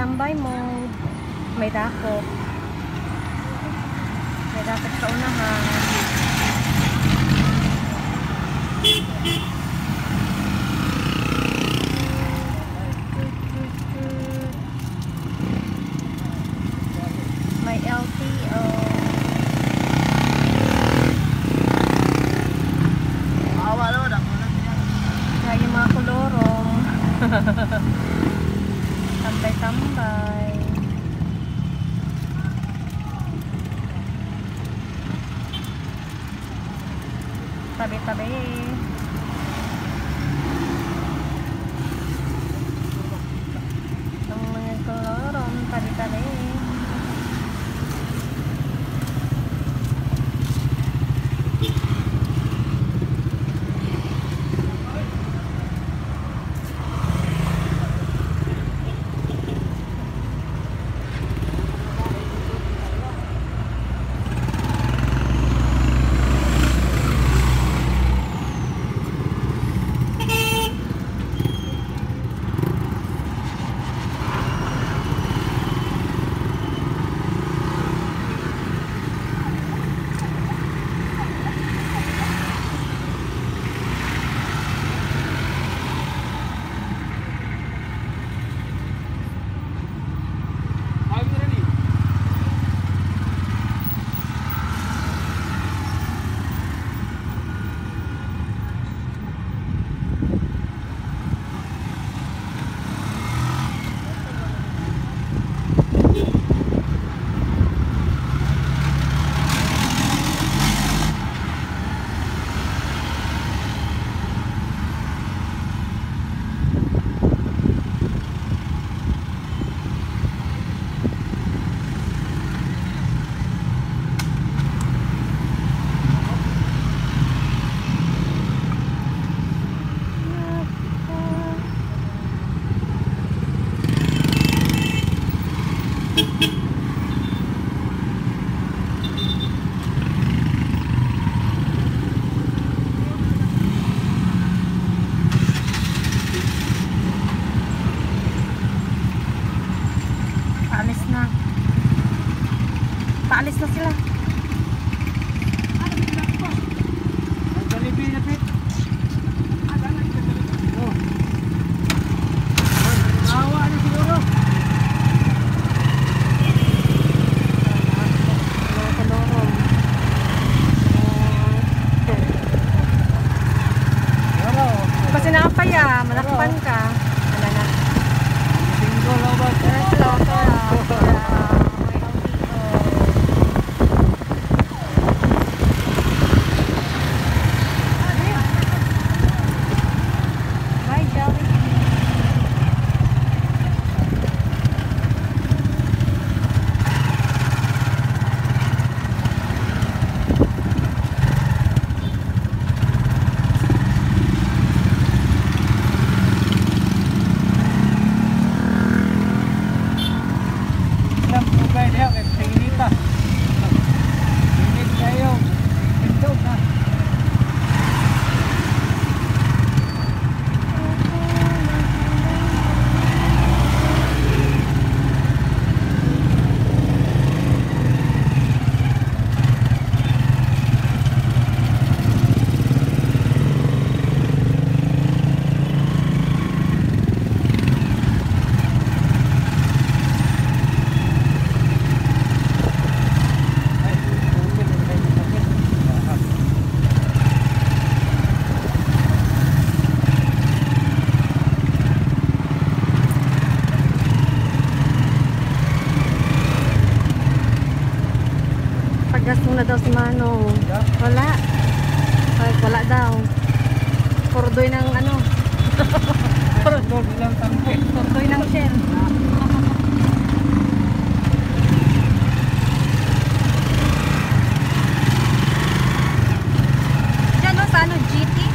tambay mo. May dakot. May dakot sa unahan. May LTO. Kaya yung mga kolorong. Hahaha. Tambay-tambay. Tabi-tabi. 走了 na daw si Manong. Wala. Ay, wala daw. Kordoy ng ano. Kordoy ng shell. Diyan o, sa ano, GT?